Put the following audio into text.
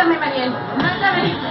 Mándame, Mariel. Mándame.